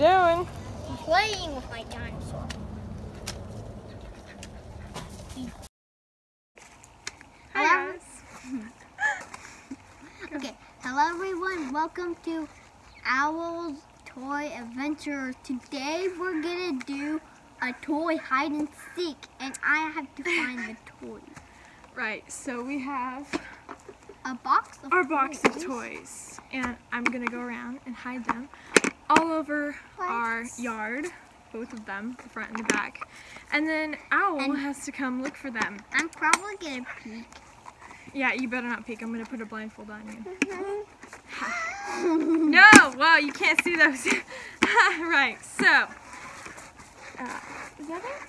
What you doing? I'm playing with my dinosaur. Hello. okay. Hello, everyone. Welcome to Owl's Toy Adventure. Today, we're gonna do a toy hide and seek, and I have to find the toy. Right, so we have A box of our box of toys. toys, and I'm gonna go around and hide them all over our yard, both of them, the front and the back. And then Owl And- has to come look for them. I'm probably gonna peek. Yeah, you better not peek. I'm gonna put a blindfold on you. Mm-hmm. No, well, you can't see those. right, so. Uh, is that it?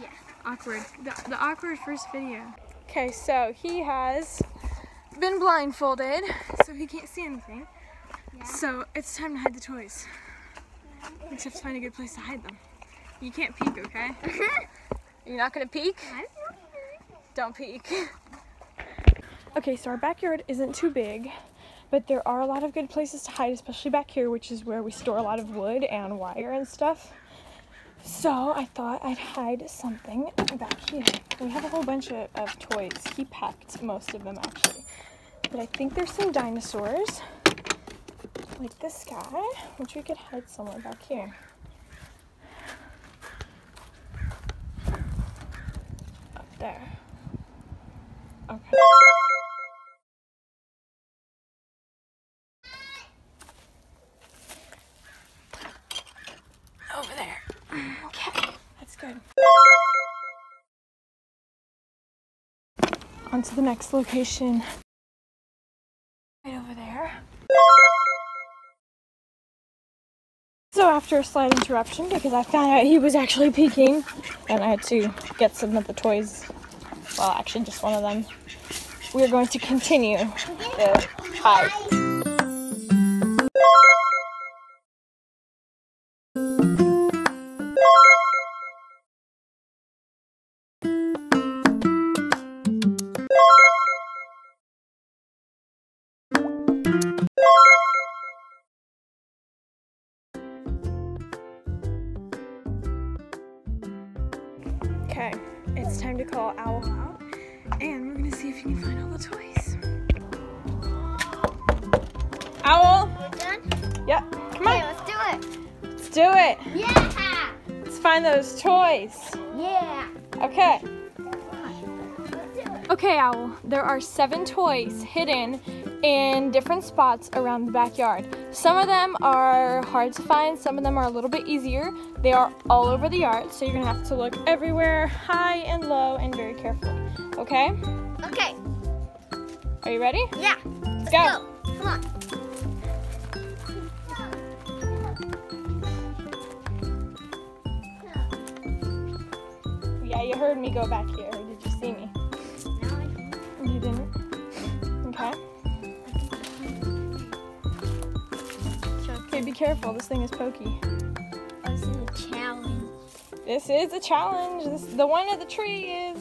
Yeah. Awkward. The, the awkward first video. Okay, so he has been blindfolded, so he can't see anything. Yeah. So it's time to hide the toys. We just have to find a good place to hide them. You can't peek, okay? You're not gonna peek? Don't peek. Okay, so our backyard isn't too big, but there are a lot of good places to hide, especially back here, which is where we store a lot of wood and wire and stuff. So I thought I'd hide something back here. We have a whole bunch of, of toys. He packed most of them actually. But I think there's some dinosaurs, like this guy, which we could hide somewhere back here. Up there. Okay. Over there. Okay, that's good. On to the next location. After a slight interruption, because I found out he was actually peeking, and I had to get some of the toys, well actually just one of them, we are going to continue. The hide. Okay, it's time to call Owl out, and we're gonna see if you can find all the toys. Owl! We're done? Yep, come Okay, on, let's do it. let's do it. Yeah! Let's find those toys. Yeah! Okay. Let's do it. Okay, Owl, there are seven toys hidden in different spots around the backyard. Some of them are hard to find, some of them are a little bit easier. They are all over the yard, so you're gonna have to look everywhere, high and low, and very carefully. Okay? Okay, Are you ready? yeah. Let's Let's go. go. Come on. Yeah, you heard me go back here. Be careful. This thing is pokey. This is a challenge. This is a challenge. This, the one at the tree is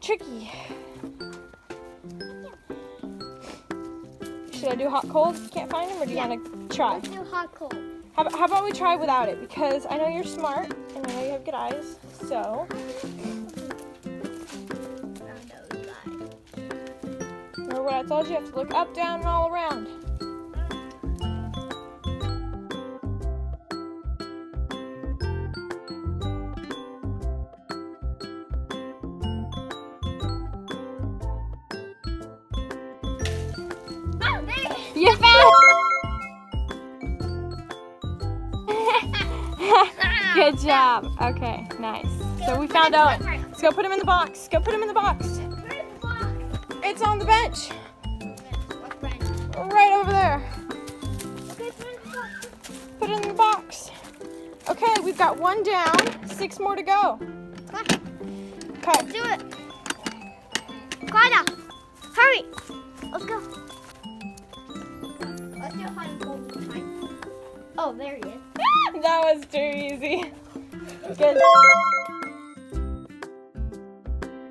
tricky. Should I do hot cold if you can't find them, or do you Yeah. want to try? Let's do hot cold. How, about- how about we try without it? Because I know you're smart and I know you have good eyes. So, remember what I told you? You have to look up, down, and all around. You found Good job. Okay, nice. So we found out. Let's go put him in the box. Go put him in the box. It's on the bench. Right over there. Put it in the box. Okay, we've got one down. Six more to go. Okay. do it. Clyda, hurry. Let's go. Oh, there he is. that was too easy. Good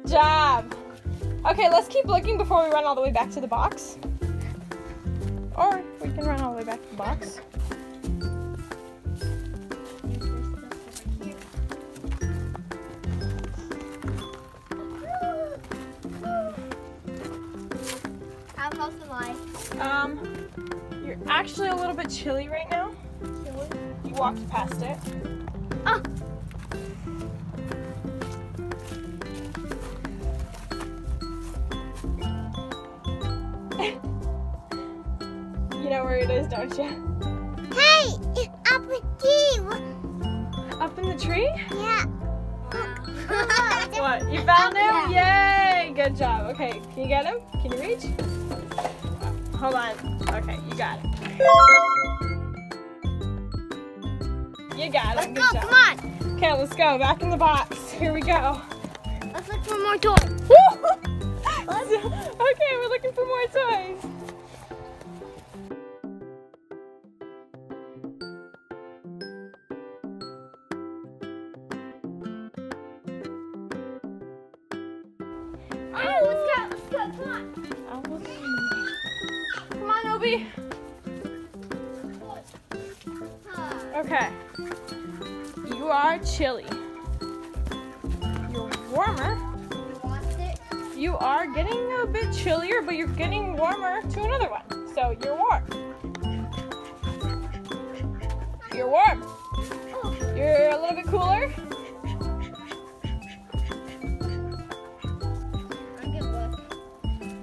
job. Okay, let's keep looking before we run all the way back to the box. Or we can run all the way back to the box. Um, you're actually a little bit chilly right now. Walked past it. Oh. You know where it is, don't you? Hey, it's up with you. Up in the tree? Yeah. What? You found him? Yay! Good job. Okay, can you get him? Can you reach? Hold on. Okay, you got it. You got Let's. Good go, job. come on. Okay, let's go. Back in the box. Here we go. Let's look for more toys. okay, we're looking for more toys. Oh, let's go, let's go, come on. Come on, Obi. Okay. You are chilly. You're warmer. You are getting a bit chillier, but you're getting warmer to another one. So you're warm. You're warm. You're a little bit cooler.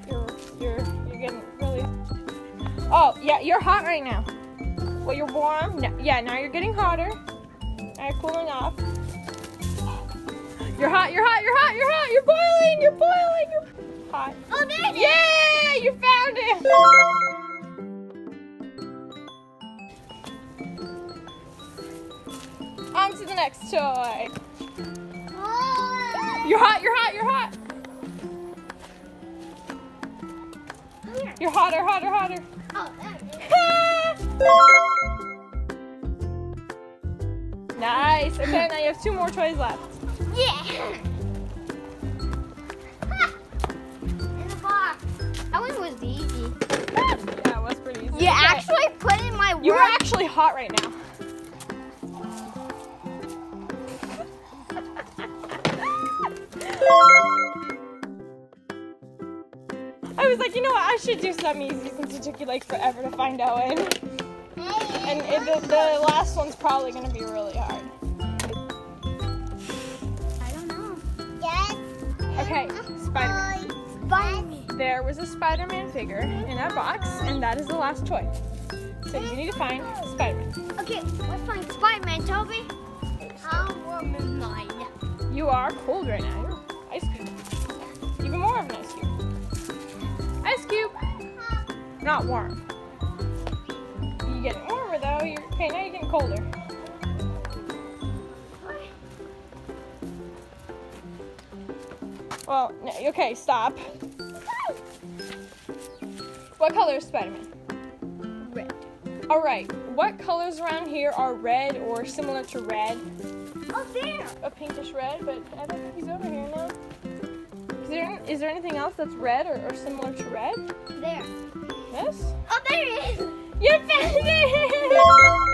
You're you're you're getting really. Oh yeah, you're hot right now. Well, you're warm. No, yeah, now you're getting hotter. Cooling off. You're hot. You're hot. You're hot. You're hot. You're boiling. You're boiling. You're hot. Oh, there it is. Yay! You found it. On to the next toy. Oh. You're hot. You're hot. You're hot. You're hotter. Hotter. Hotter. Oh, there it is. Nice. Okay, now you have two more toys left. Yeah. In the box. That one was easy. Yeah, it was pretty easy. You Okay. actually put in my You are actually hot right now. I was like, you know what? I should do something easy since it took you like forever to find Owen. And it, the, the last one's probably gonna be really hard. Okay, Spider-Man. Spider-Man. There was a Spider-Man figure in that box, and that is the last toy. So you need to find Spider-Man. Okay, let's find Spider-Man, Toby. How warm is mine? You are cold right now. You're ice cube. Even more of an ice cube. Ice cube. Not warm. You're getting warmer though. You're okay. Now you're getting colder. Well, no, okay. Stop. What color is Spider-Man? Red. All right. What colors around here are red or similar to red? Oh, there. a pinkish red, but I don't think he's over here now. Is there, is there anything else that's red or, or similar to red? There. This? Oh, there it is. You found it!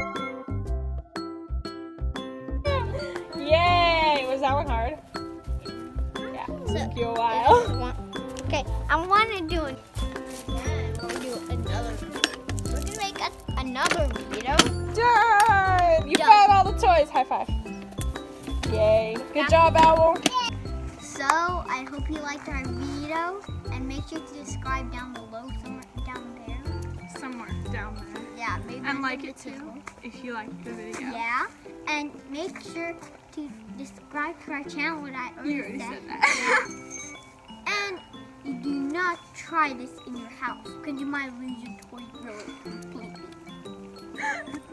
you a while. Okay, I want to do it. We'll do another. We're gonna make a, another video. Done! You Done. found all the toys. High five. Yay. Good job, Owl. So I hope you liked our video, and make sure to subscribe down below, somewhere down there. Somewhere down there. Yeah, maybe. And like it too, if you like the video. Yeah, and make sure to subscribe to our channel. What I already You already said. said that. And you do not try this in your house because you might lose your toy really completely.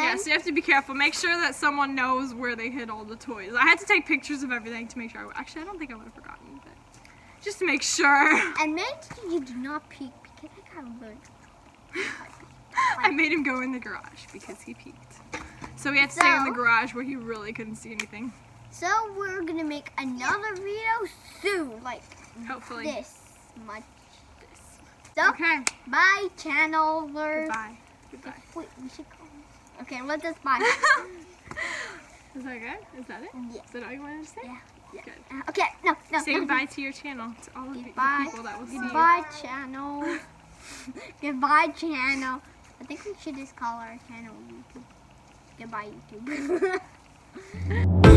Yeah, so you have to be careful. Make sure that someone knows where they hid all the toys. I had to take pictures of everything to make sure. I, actually, I don't think I would have forgotten, but just to make sure. and make sure you do not peek because I got alert. I made him go in the garage because he peeked. So we had to stay in the garage where he really couldn't see anything. So we're gonna make another video soon, like Hopefully. this much. So Okay. bye, channelers. Goodbye. Goodbye. Wait, we should. Okay, let us bye. Is that good? Is that it? Yeah. Is that all you wanted to say? Yeah. Yeah. Good. Uh, okay, no, no. Say goodbye to your channel, to all of the Goodbye. people that will see you. Goodbye, channel. Goodbye, channel. I think we should just call our channel YouTube. Goodbye, YouTube.